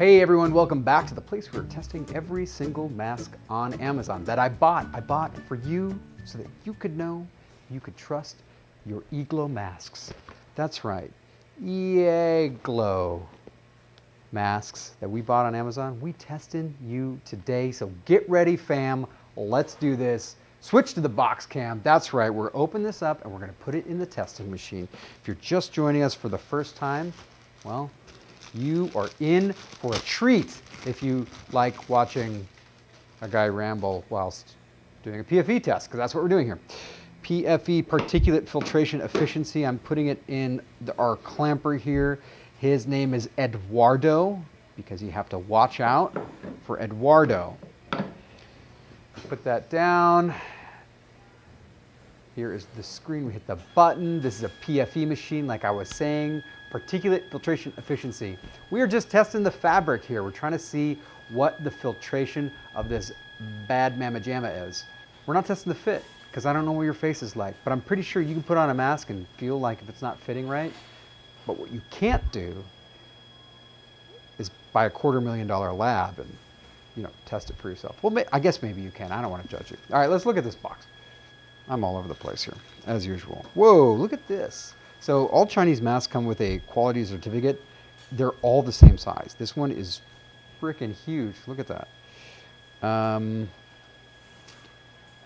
Hey everyone, welcome back to the place where we're testing every single mask on Amazon that I bought. I bought for you so that you could know, you could trust your Eaaglo masks. That's right, Eaaglo masks that we bought on Amazon. We testing you today, so get ready fam, let's do this. Switch to the box cam. That's right, we're open this up and we're gonna put it in the testing machine. If you're just joining us for the first time, well, you are in for a treat if you like watching a guy ramble whilst doing a PFE test, because that's what we're doing here. PFE, particulate filtration efficiency. I'm putting it in the, our clamper here. His name is Eduardo, because you have to watch out for Eduardo. Put that down. Here is the screen. We hit the button. This is a PFE machine, like I was saying particulate filtration efficiency. We are just testing the fabric here. We're trying to see what the filtration of this bad mamma jamma is. We're not testing the fit because I don't know what your face is like, but I'm pretty sure you can put on a mask and feel like if it's not fitting right. But what you can't do is buy a quarter million dollar lab and you know test it for yourself. Well, I guess maybe you can. I don't want to judge you. All right, let's look at this box. I'm all over the place here, as usual. Whoa, look at this. So all Chinese masks come with a quality certificate. They're all the same size. This one is freaking huge. Look at that. Um,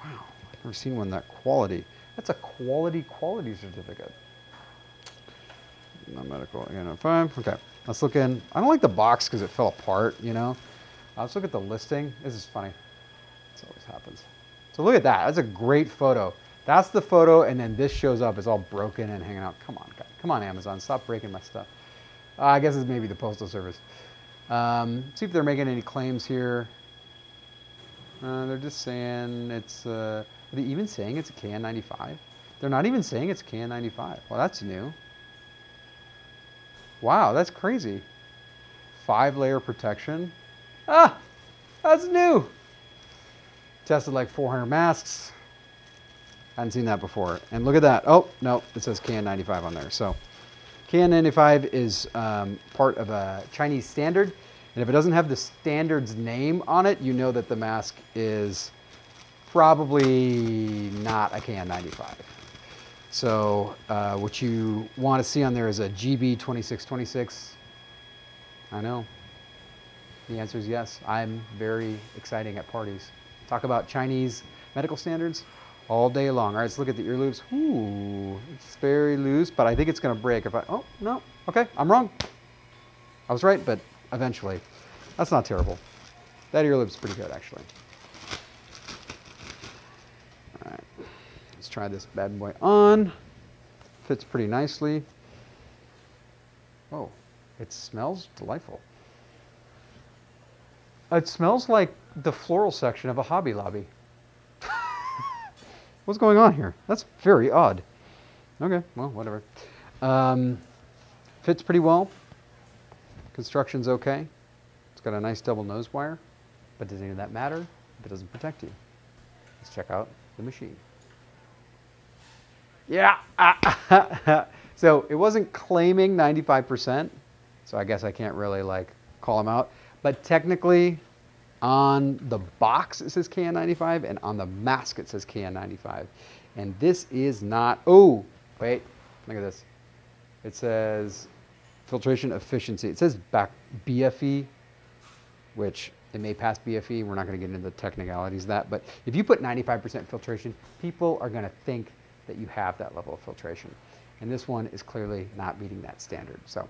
wow, I've never seen one that quality. That's a quality quality certificate. No medical, you know, fine. Okay, let's look in. I don't like the box because it fell apart, you know. Uh, let's look at the listing. This is funny. This always happens. So look at that. That's a great photo. That's the photo, and then this shows up. It's all broken and hanging out. Come on, guys. Come on, Amazon. Stop breaking my stuff. Uh, I guess it's maybe the Postal Service. Um, see if they're making any claims here. Uh, they're just saying it's, uh, are they even saying it's a KN95? They're not even saying it's KN95. Well, that's new. Wow, that's crazy. Five layer protection. Ah, that's new. Tested like 400 masks. I hadn't seen that before. And look at that. Oh, no, it says KN95 on there. So KN95 is um, part of a Chinese standard. And if it doesn't have the standard's name on it, you know that the mask is probably not a KN95. So uh, what you want to see on there is a GB2626. I know. The answer is yes. I'm very exciting at parties. Talk about Chinese medical standards all day long. All right, let's look at the ear loops. Ooh, it's very loose, but I think it's gonna break if I, oh, no, okay, I'm wrong. I was right, but eventually. That's not terrible. That ear loop's pretty good, actually. All right, let's try this bad boy on. Fits pretty nicely. Oh, it smells delightful. It smells like the floral section of a Hobby Lobby. What's going on here? That's very odd. Okay, well, whatever. Um, fits pretty well. Construction's okay. It's got a nice double nose wire, but does any of that matter if it doesn't protect you? Let's check out the machine. Yeah. so it wasn't claiming 95%, so I guess I can't really like call them out. But technically, on the box, it says KN95, and on the mask, it says KN95. And this is not, oh, wait, look at this. It says filtration efficiency. It says back BFE, which it may pass BFE. We're not going to get into the technicalities of that. But if you put 95% filtration, people are going to think that you have that level of filtration. And this one is clearly not meeting that standard. So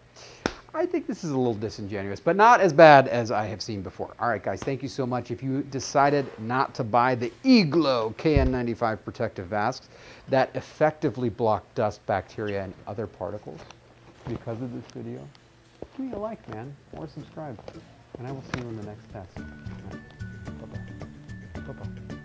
I think this is a little disingenuous, but not as bad as I have seen before. All right, guys, thank you so much. If you decided not to buy the Eaaglo KN95 protective masks that effectively block dust, bacteria, and other particles because of this video, give me a like, man, or subscribe. And I will see you in the next test. Bye-bye. Bye-bye.